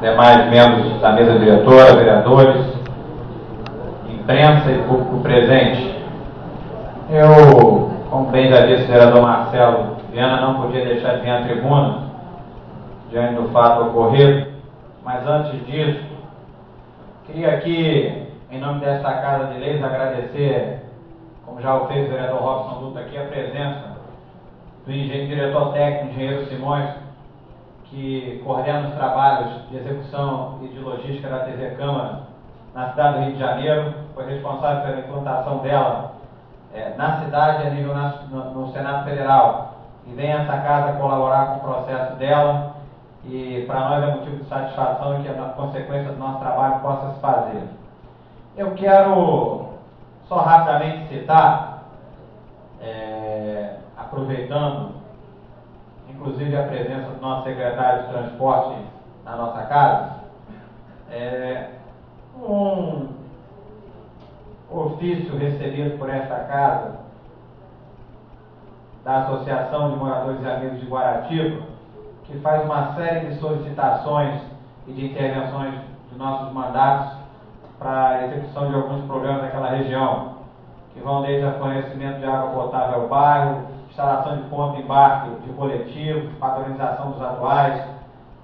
demais membros da mesa diretora, vereadores, imprensa e público presente. Eu, como bem já disse o vereador Marcelo Viana, não podia deixar de vir à tribuna diante do fato ocorrido, mas antes disso, queria aqui, em nome desta Casa de Leis, agradecer, como já o fez o vereador Robson Luta aqui, a presença do engenheiro, diretor técnico, engenheiro Simões, que coordena os trabalhos de execução e de logística da TV Câmara na cidade do Rio de Janeiro, foi responsável pela implantação dela é, na cidade, a nível no, no Senado Federal, e vem essa casa colaborar com o processo dela, e para nós é motivo de satisfação que a consequência do nosso trabalho possa se fazer. Eu quero só rapidamente citar, é, aproveitando inclusive a presença do nosso secretário de transporte na nossa casa, é, um ofício recebido por esta casa da Associação de Moradores e Amigos de Guaratiba, que faz uma série de solicitações e de intervenções de nossos mandatos para a execução de alguns programas daquela região, que vão desde o fornecimento de água potável ao bairro, instalação de ponto de embarque de coletivo, padronização dos atuais,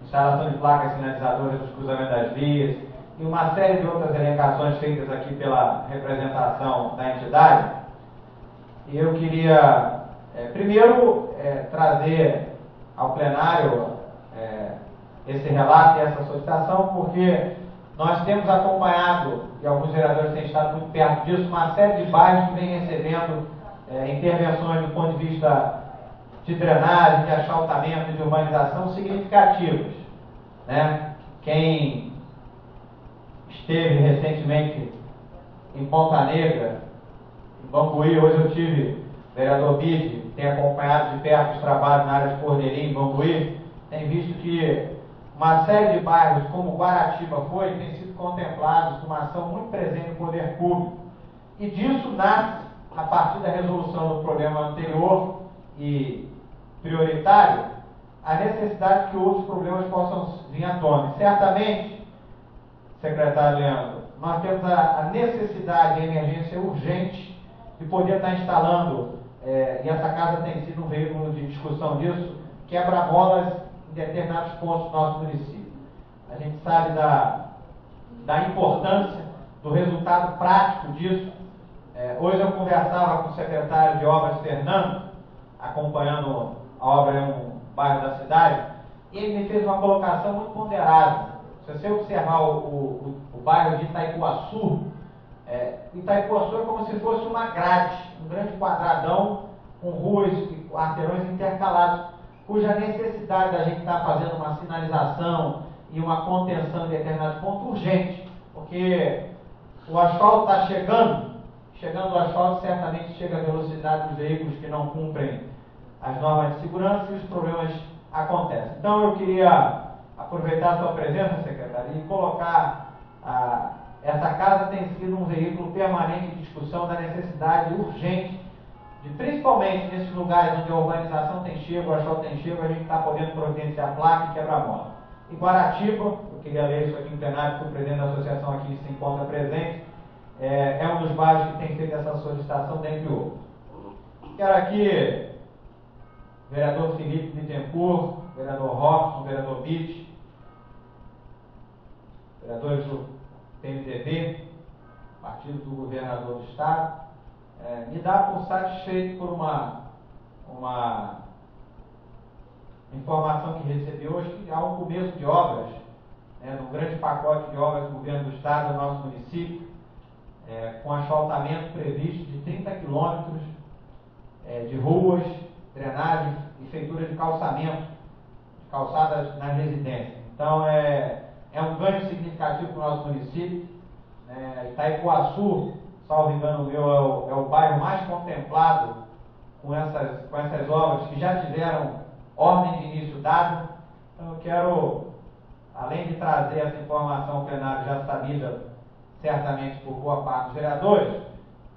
instalação de placas sinalizadoras nos cruzamentos das vias e uma série de outras elencações feitas aqui pela representação da entidade. Eu queria, é, primeiro, é, trazer ao plenário é, esse relato e essa solicitação, porque nós temos acompanhado, e alguns vereadores têm estado muito perto disso, uma série de bairros que vem recebendo é, intervenções do ponto de vista de drenagem, de achaltamento, de urbanização significativas. Né? Quem esteve recentemente em Ponta Negra, em Bambuí, hoje eu tive vereador Bide, tem acompanhado de perto os trabalhos na área de Cordeirinho, em Bambuí, tem visto que uma série de bairros, como Guaratiba foi, tem sido contemplados uma ação muito presente no poder público. E disso nasce a partir da resolução do problema anterior e prioritário, a necessidade que outros problemas possam vir à tona. Certamente, secretário Leandro, nós temos a, a necessidade e emergência urgente de poder estar instalando, é, e essa casa tem sido um veículo de discussão disso, quebra-molas em determinados pontos do nosso município. A gente sabe da, da importância do resultado prático disso é, hoje eu conversava com o secretário de obras, Fernando, acompanhando a obra em um bairro da cidade, e ele me fez uma colocação muito ponderada. Se você observar o, o, o bairro de Itaipuaçu, é, Itaipuaçu é como se fosse uma grade, um grande quadradão com ruas e quarteirões intercalados, cuja necessidade da gente estar tá fazendo uma sinalização e uma contenção em determinados pontos urgente, porque o asfalto está chegando Chegando o asfalto, certamente chega a velocidade dos veículos que não cumprem as normas de segurança e os problemas acontecem. Então, eu queria aproveitar a sua presença, secretário, e colocar a, essa casa tem sido um veículo permanente de discussão da necessidade urgente de, principalmente nesses lugares onde a urbanização tem chego, o asfalto tem chego, a gente está podendo providenciar placa e quebra-mola. Em Guaratiba, eu queria ler isso aqui em plenário, porque o presidente da associação aqui se encontra presente, é, é um dos bairros que tem feito essa solicitação, dentre outros. Quero aqui, vereador Felipe Bittencourt, vereador Robson, vereador Bitt, vereadores do PMDB, partido do governador do Estado, é, me dá por satisfeito por uma, uma informação que recebi hoje, que há um começo de obras, né, num grande pacote de obras do governo do Estado, no nosso município, é, com asfaltamento previsto de 30 quilômetros é, de ruas, drenagem e feitura de calçamento, de calçadas nas residências. Então, é, é um ganho significativo para o nosso município. É, Itaipuaçu, salvo engano meu, é o, é o bairro mais contemplado com essas, com essas obras que já tiveram ordem de início dada. Então, eu quero, além de trazer essa informação plenária já sabida certamente por boa parte dos vereadores,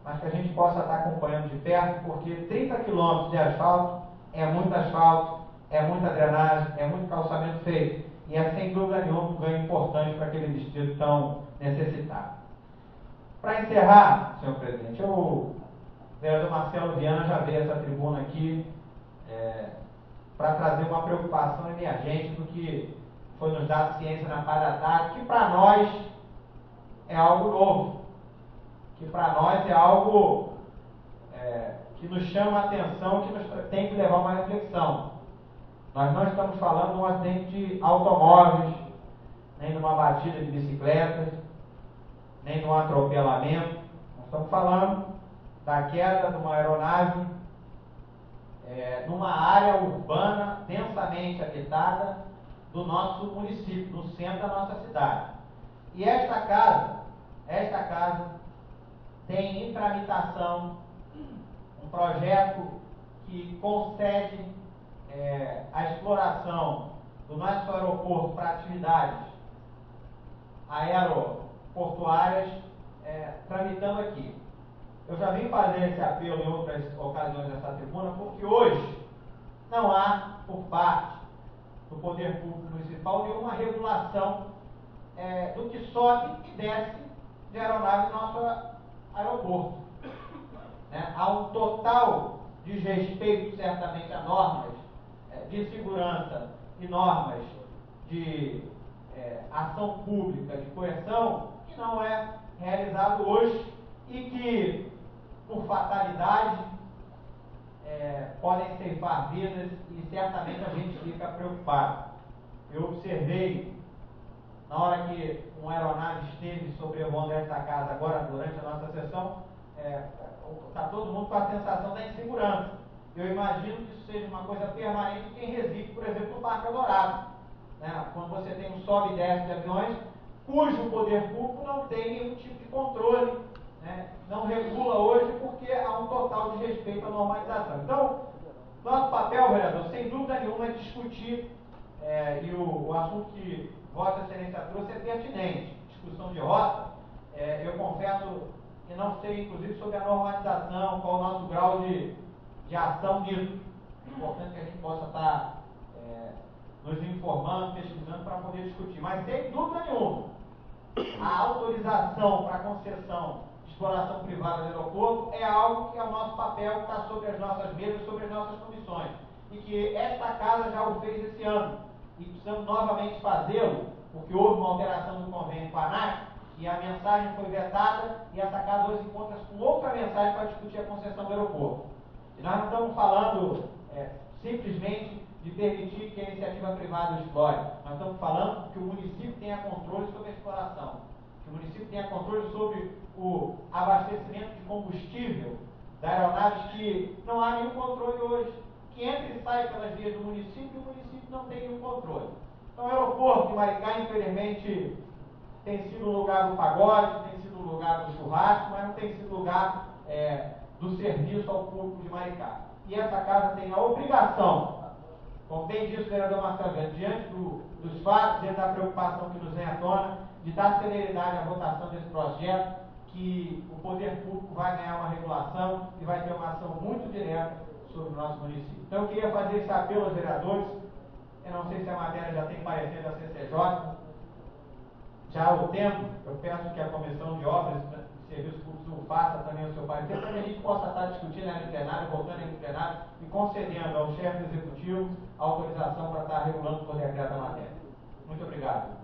mas que a gente possa estar acompanhando de perto, porque 30 quilômetros de asfalto é muito asfalto, é muita drenagem, é muito calçamento feito. e é sem dúvida nenhuma um ganho importante para aquele distrito tão necessitado. Para encerrar, senhor presidente, eu, o vereador Marcelo Viana já veio essa tribuna aqui é, para trazer uma preocupação emergente do que foi nos dado ciência na parte da tarde, que para nós é algo novo, que para nós é algo é, que nos chama a atenção, que nos tem que levar uma reflexão. Nós não estamos falando de um acidente de automóveis, nem de uma batida de bicicletas, nem de um atropelamento. Nós estamos falando da queda de uma aeronave é, numa área urbana densamente habitada do nosso município, no centro da nossa cidade. E esta casa, esta casa tem em tramitação um projeto que concede é, a exploração do nosso aeroporto para atividades aeroportuárias é, tramitando aqui. Eu já vim fazer esse apelo em outras ocasiões nessa tribuna, porque hoje não há, por parte do Poder Público Municipal, nenhuma regulação é, do que sobe e desce de aeronave no nosso aeroporto. Né? Há um total desrespeito, certamente, a normas é, de segurança e normas de é, ação pública, de coerção, que não é realizado hoje e que, por fatalidade, é, podem ceifar vidas e certamente a gente fica preocupado. Eu observei, na hora que uma aeronave esteve sobrevoando esta casa, agora durante a nossa sessão, está é, tá todo mundo com a sensação da insegurança. Eu imagino que isso seja uma coisa permanente quem reside, por exemplo, no Parque Dourado. Né? Quando você tem um sobe e desce de aviões, cujo poder público não tem nenhum tipo de controle, né? não regula hoje porque há um total de respeito à normalização. Então, nosso papel, vereador, sem dúvida nenhuma, é discutir, é, e o, o, assunto que Vossa Excelência trouxe é pertinente, discussão de rota. É, eu confesso que não sei, inclusive, sobre a normalização, qual o nosso grau de, de ação nisso. É importante que a gente possa estar é, nos informando, pesquisando para poder discutir. Mas, sem dúvida nenhuma, a autorização para concessão de exploração privada do aeroporto é algo que é o nosso papel, está sobre as nossas mesas, sobre as nossas comissões. E que esta casa já o fez esse ano. E precisamos novamente fazê-lo, porque houve uma alteração do convênio com a ANAC, e a mensagem foi vetada, e essa casa hoje encontra-se com outra mensagem para discutir a concessão do aeroporto. E nós não estamos falando é, simplesmente de permitir que a iniciativa privada explore. Nós estamos falando que o município tenha controle sobre a exploração, que o município tenha controle sobre o abastecimento de combustível da aeronaves que não há nenhum controle hoje, que entra e sai pelas vias do município e o município não tem nenhum controle. Então o aeroporto de Maricá, infelizmente, tem sido o lugar do pagode, tem sido o lugar do churrasco, mas não tem sido o lugar é, do serviço ao público de Maricá. E essa casa tem a obrigação, como bem disse o vereador Marcelo diante do, dos fatos, diante da preocupação que nos vem à tona, de dar celeridade à votação desse projeto, que o poder público vai ganhar uma regulação e vai ter uma ação muito direta sobre o nosso município. Então eu queria fazer esse apelo aos vereadores, eu não sei se a matéria já tem parecer da CCJ, já o tempo, eu peço que a Comissão de Obras e Serviços Públicos faça também o seu parecer, para que a gente possa estar discutindo em plenário, voltando em plenário e concedendo ao chefe executivo a autorização para estar regulando por decreto a matéria. Muito obrigado.